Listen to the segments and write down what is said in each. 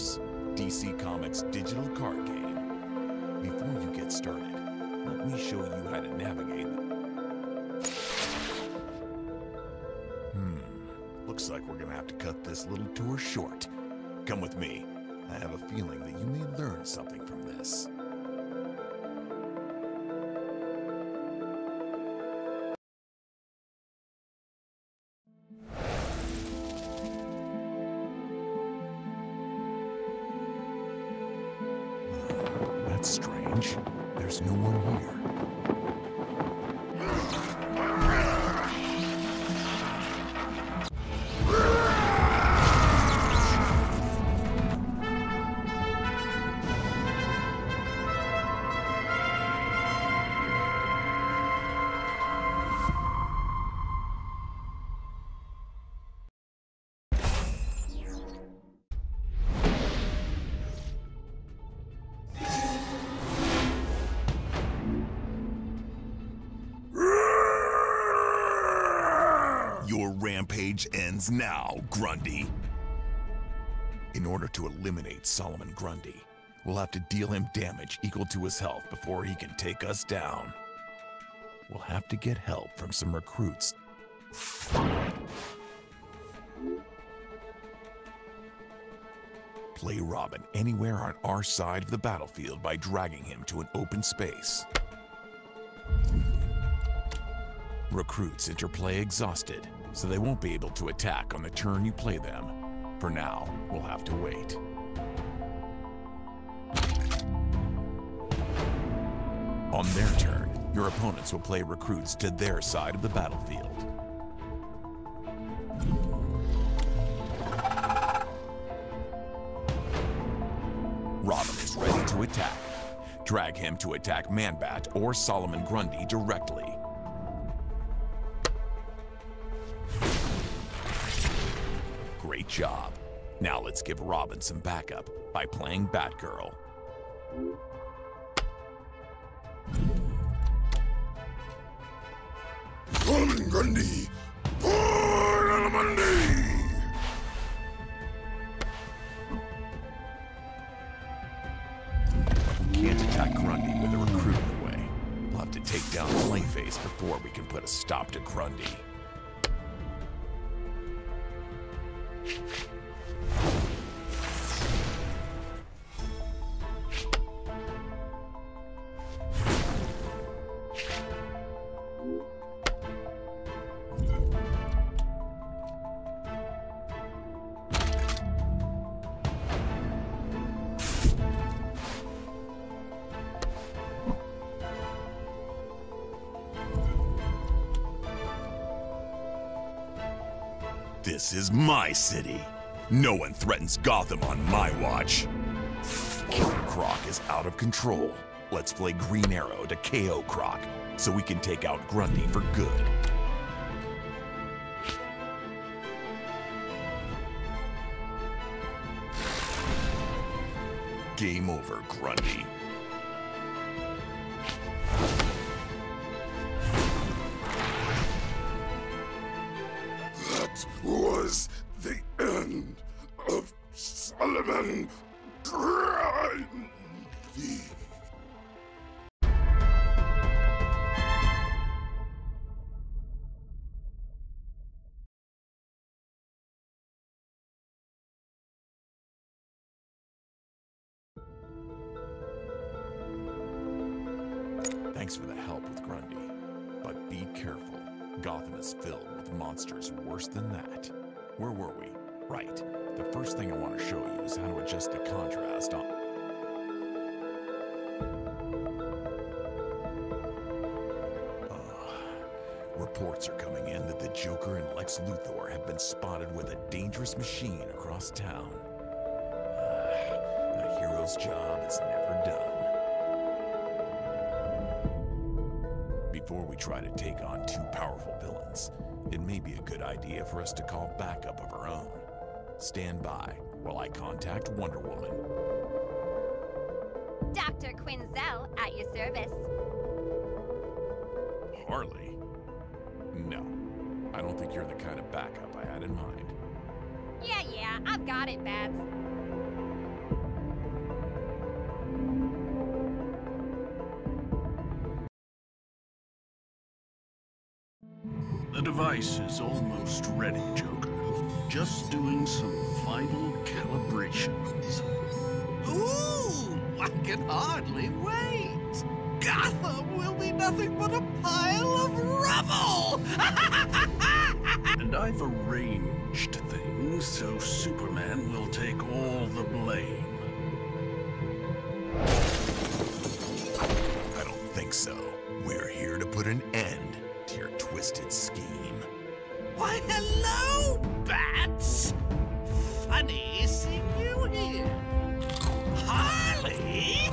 Force, DC Comics digital card game. Before you get started, let me show you how to navigate. Hmm, looks like we're gonna have to cut this little tour short. Come with me. I have a feeling that you may learn something from this. Now, Grundy. In order to eliminate Solomon Grundy, we'll have to deal him damage equal to his health before he can take us down. We'll have to get help from some recruits. Play Robin anywhere on our side of the battlefield by dragging him to an open space. Recruits interplay exhausted, so they won't be able to attack on the turn you play them. For now, we'll have to wait. On their turn, your opponents will play recruits to their side of the battlefield. Robin is ready to attack. Drag him to attack Manbat or Solomon Grundy directly. Job. Now let's give Robin some backup by playing Batgirl. Solomon Grundy! Alamundi! We can't attack Grundy with a recruit in the way. We'll have to take down Clayface before we can put a stop to Grundy. No one threatens Gotham on my watch. Killer Croc is out of control. Let's play Green Arrow to KO Croc so we can take out Grundy for good. Game over, Grundy. That was Solomon Grundy. Thanks for the help with Grundy. But be careful. Gotham is filled with monsters worse than that. Where were we? Right. The first thing I want to show you is how to adjust the contrast on. Reports are coming in that the Joker and Lex Luthor have been spotted with a dangerous machine across town. a hero's job is never done. Before we try to take on two powerful villains, it may be a good idea for us to call backup of our own. Stand by while I contact Wonder Woman. Dr. Quinzel at your service. Harley? No. I don't think you're the kind of backup I had in mind. Yeah, yeah, I've got it, Bats. The device is almost ready, Joker. Just doing some final calibrations. Ooh, I can hardly wait. Gotham will be nothing but a pile of rubble. And I've arranged things so Superman will take all the blame. I don't think so. We're here to put an end to your twisted scheme. Why, hello, bats. Funny seeing you here. Harley,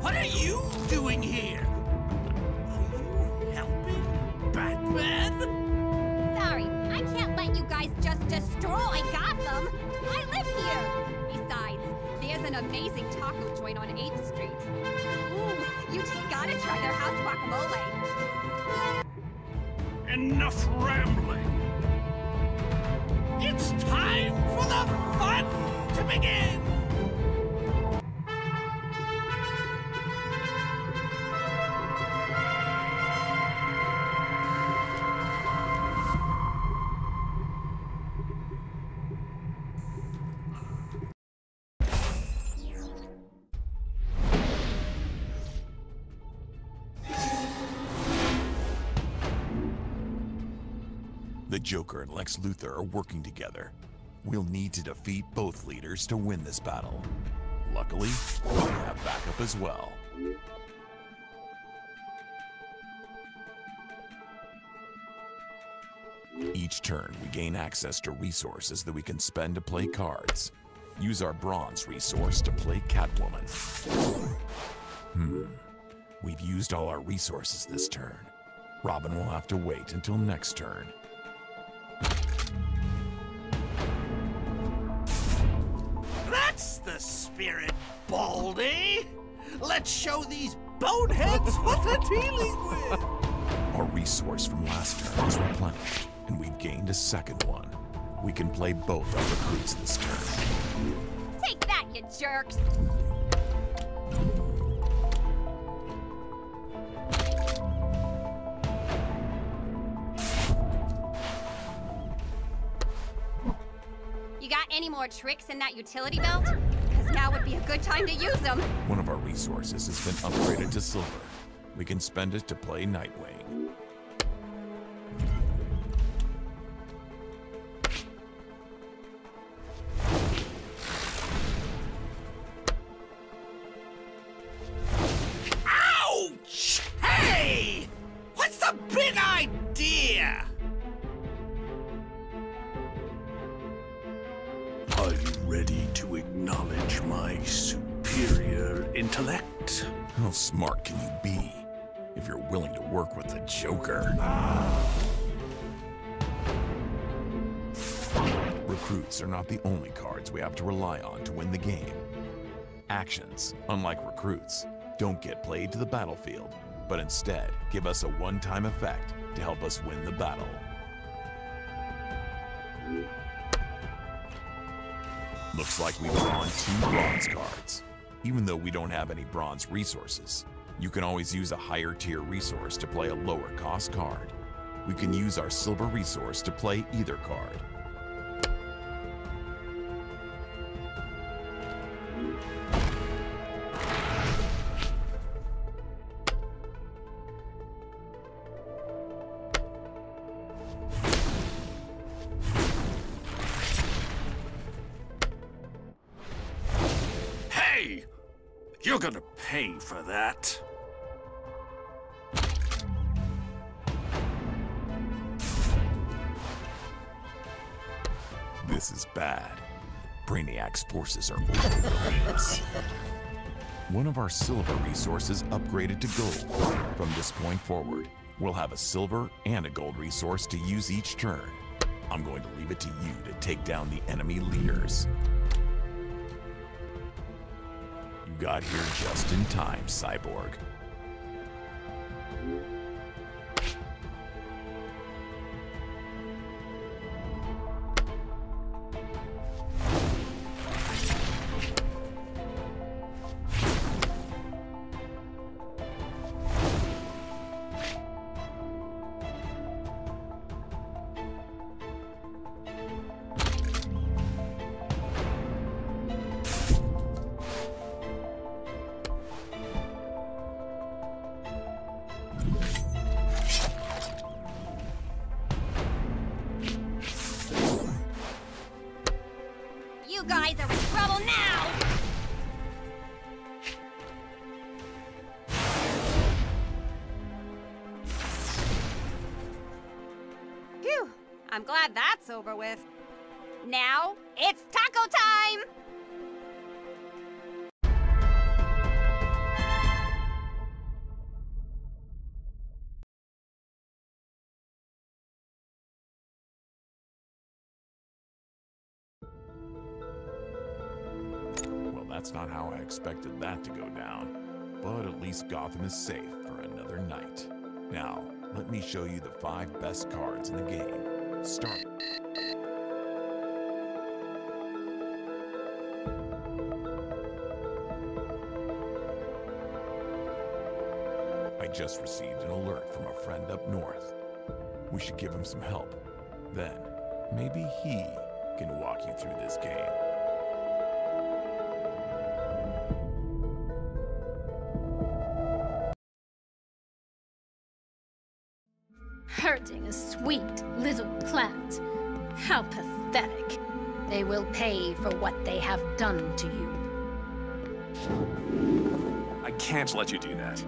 what are you doing here? Are you helping Batman? Sorry, I can't let you guys just destroy Gotham. I live here. Besides, there's an amazing taco joint on 8th Street. Ooh, you just gotta try their house guacamole. Enough rambling! To begin. The Joker and Lex Luthor are working together. We'll need to defeat both leaders to win this battle. Luckily, we have backup as well. Each turn, we gain access to resources that we can spend to play cards. Use our bronze resource to play Catwoman. Hmm. We've used all our resources this turn. Robin will have to wait until next turn. The spirit, Baldy. Let's show these boneheads what they're dealing with. Our resource from last turn is replenished, and we've gained a second one. We can play both our recruits this turn. Take that, you jerks. You got any more tricks in that utility belt? Be a good time to use them. One of our resources has been upgraded to silver. We can spend it to play Nightwing. Work with the Joker? Recruits are not the only cards we have to rely on to win the game. Actions, unlike recruits, don't get played to the battlefield, but instead give us a one-time effect to help us win the battle. Looks like we've drawn two bronze cards. Even though we don't have any bronze resources, you can always use a higher tier resource to play a lower cost card. We can use our silver resource to play either card. Hey! You're gonna pay for that. This is bad. Brainiac's forces are overwhelming us. One of our silver resources upgraded to gold. From this point forward, we'll have a silver and a gold resource to use each turn. I'm going to leave it to you to take down the enemy leaders. You got here just in time, Cyborg. I'm glad that's over with. Now, it's taco time! Well, that's not how I expected that to go down. But at least Gotham is safe for another night. Now, let me show you the five best cards in the game. Start. I just received an alert from a friend up north. We should give him some help. Then, maybe he can walk you through this game. Pathetic. They will pay for what they have done to you. I can't let you do that.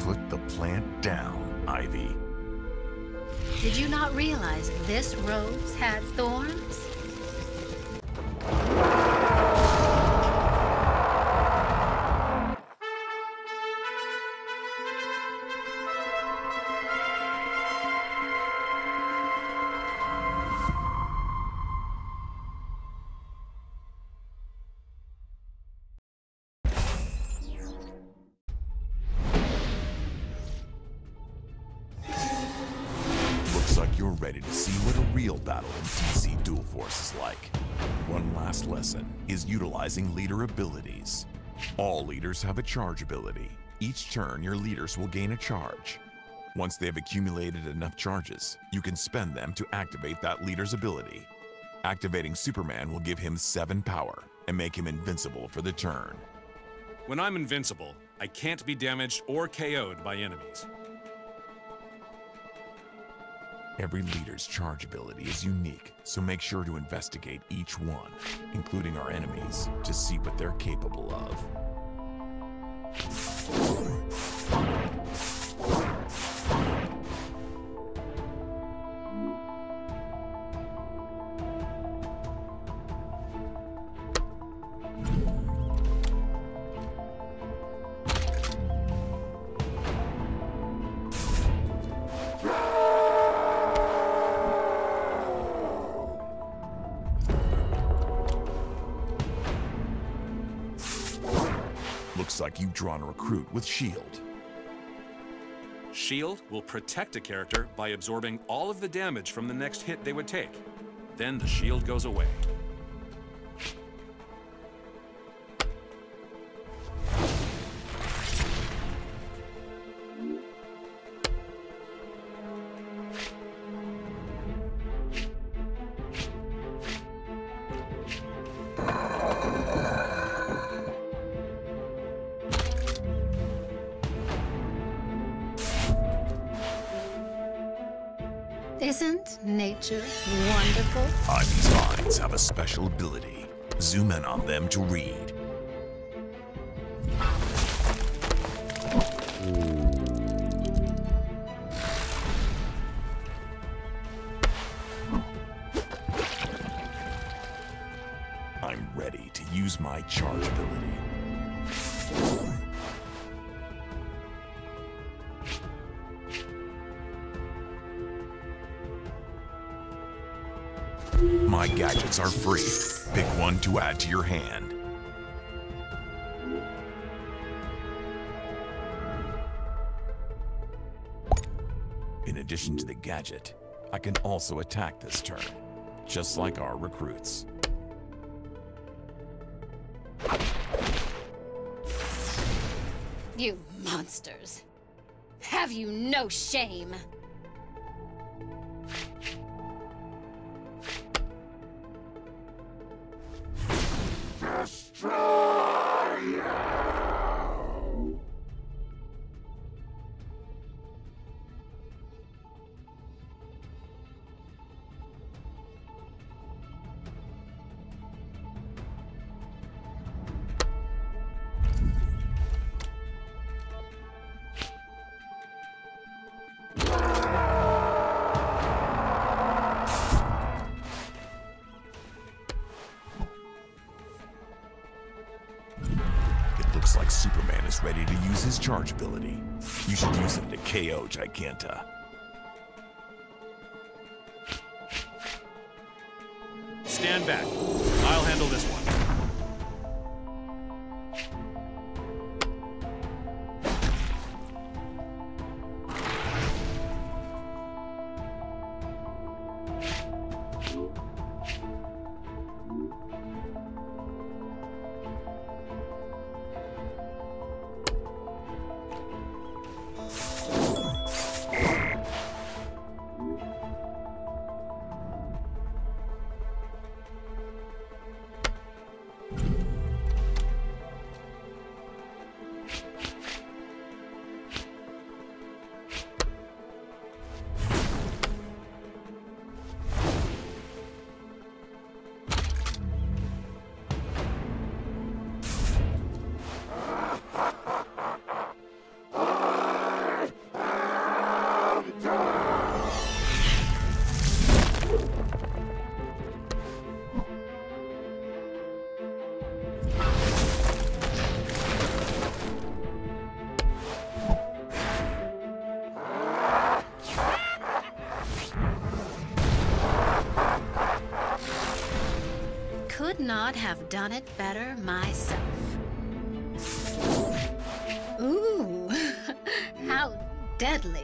Put the plant down, Ivy. Did you not realize this rose had thorns? Leader abilities. All leaders have a charge ability. Each turn, your leaders will gain a charge. Once they have accumulated enough charges, you can spend them to activate that leader's ability. Activating Superman will give him 7 power and make him invincible for the turn. When I'm invincible, I can't be damaged or KO'd by enemies. Every leader's charge ability is unique, so make sure to investigate each one, including our enemies, to see what they're capable of. Like you've drawn a recruit with shield. Shield will protect a character by absorbing all of the damage from the next hit they would take. Then the shield goes away. Wonderful? Ivy's eyes have a special ability. Zoom in on them to read. I'm ready to use my charge ability. To add to your hand. In addition to the gadget, I can also attack this turn, just like our recruits. You monsters. Have you no shame? KO Giganta. Stand back. I'll handle this one. Not have done it better myself. Ooh, how deadly.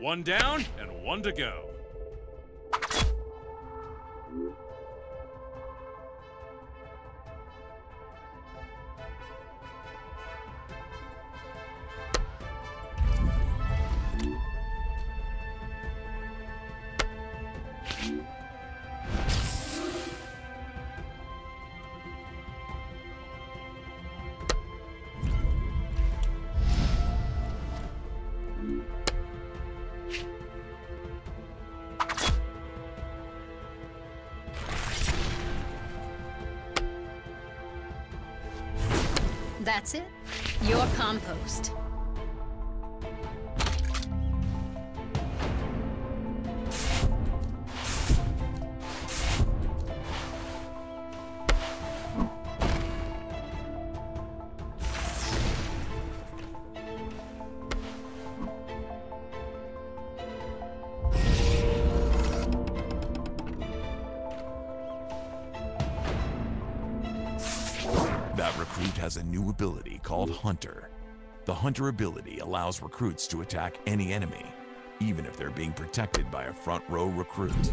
One down and one to go. That recruit has a new ability called Hunter. The Hunter ability allows recruits to attack any enemy, even if they're being protected by a front row recruit.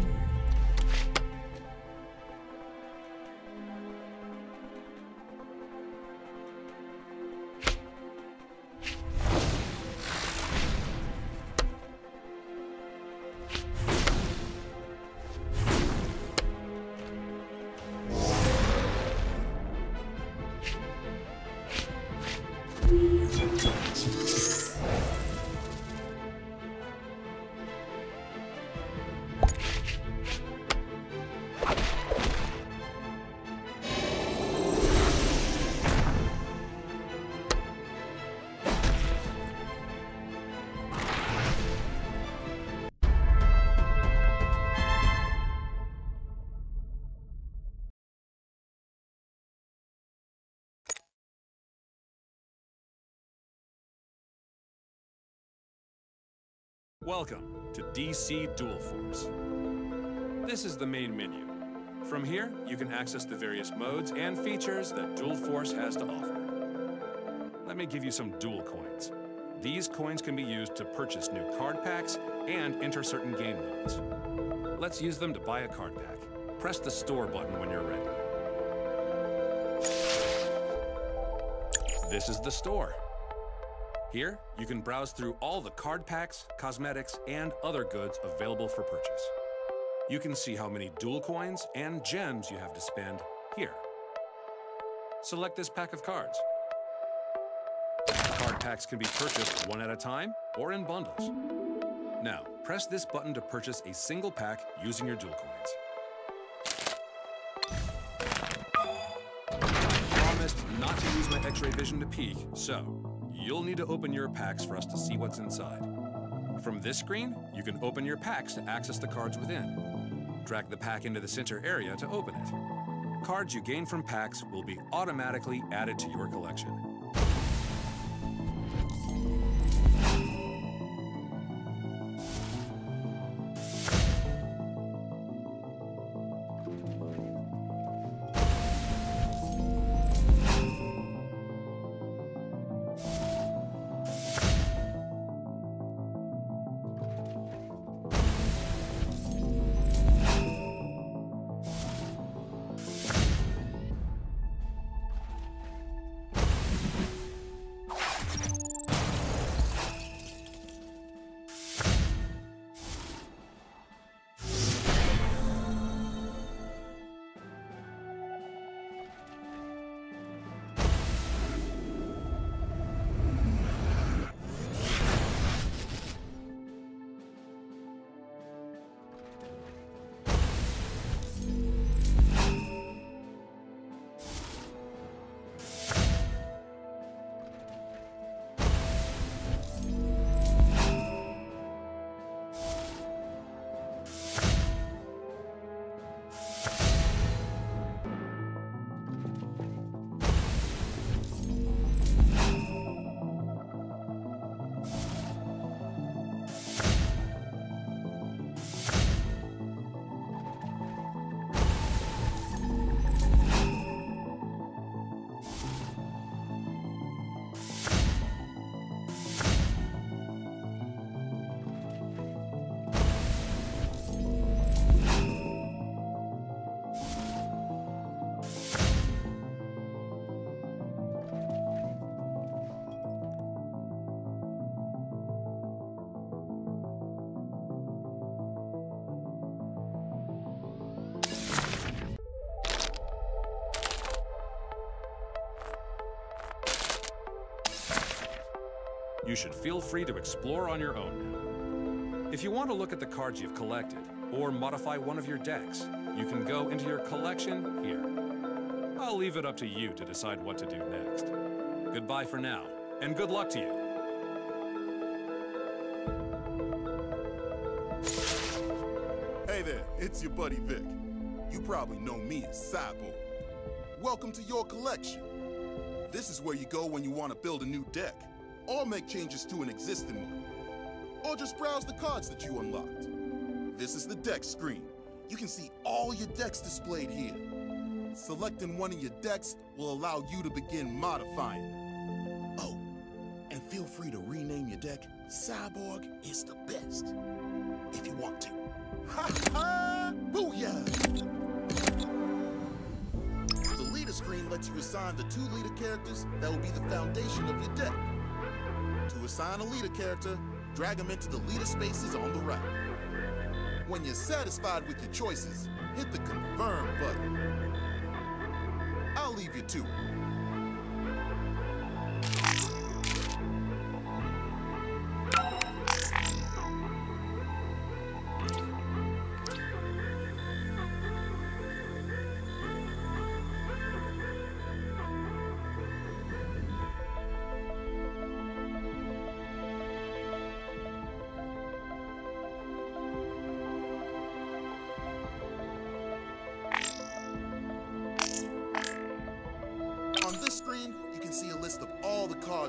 Welcome to DC Dual Force. This is the main menu. From here, you can access the various modes and features that Dual Force has to offer. Let me give you some dual coins. These coins can be used to purchase new card packs and enter certain game modes. Let's use them to buy a card pack. Press the store button when you're ready. This is the store. Here, you can browse through all the card packs, cosmetics, and other goods available for purchase. You can see how many dual coins and gems you have to spend here. Select this pack of cards. Card packs can be purchased one at a time or in bundles. Now, press this button to purchase a single pack using your dual coins. Promise promised not to use my x-ray vision to peek, so you'll need to open your packs for us to see what's inside. From this screen, you can open your packs to access the cards within. Drag the pack into the center area to open it. Cards you gain from packs will be automatically added to your collection. Should feel free to explore on your own now. If you want to look at the cards you've collected, or modify one of your decks, you can go into your collection here. I'll leave it up to you to decide what to do next. Goodbye for now, and good luck to you. Hey there, it's your buddy Vic. You probably know me as Cyborg. Welcome to your collection. This is where you go when you want to build a new deck, or make changes to an existing one, or just browse the cards that you unlocked. This is the deck screen. You can see all your decks displayed here. Selecting one of your decks will allow you to begin modifying. Oh, and feel free to rename your deck Cyborg is the best, if you want to. Ha ha! Booyah! The leader screen lets you assign the two leader characters that will be the foundation of your deck. Assign a leader character, drag them into the leader spaces on the right. When you're satisfied with your choices, hit the confirm button. I'll leave you to it.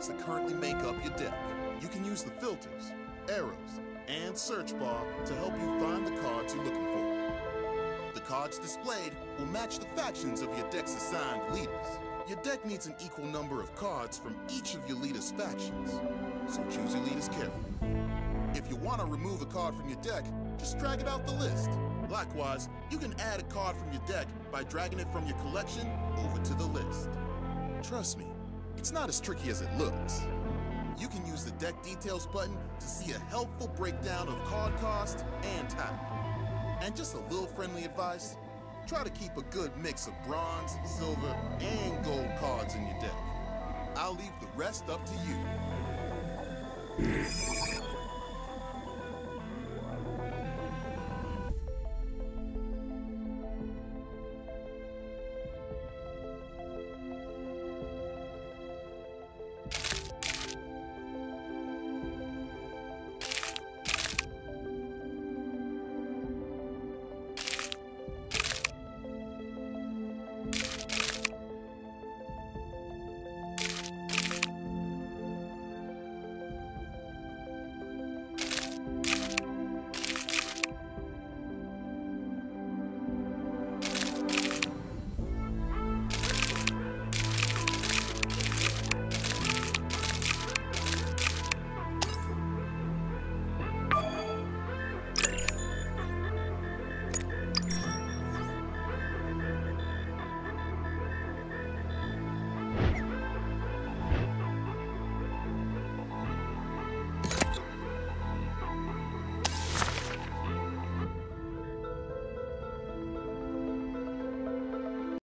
That currently make up your deck. You can use the filters, arrows, and search bar to help you find the cards you're looking for. The cards displayed will match the factions of your deck's assigned leaders. Your deck needs an equal number of cards from each of your leader's factions, so choose your leaders carefully. If you want to remove a card from your deck, just drag it out the list. Likewise, you can add a card from your deck by dragging it from your collection over to the list. Trust me, it's not as tricky as it looks. You can use the deck details button to see a helpful breakdown of card cost and type. And just a little friendly advice, try to keep a good mix of bronze, silver, and gold cards in your deck. I'll leave the rest up to you.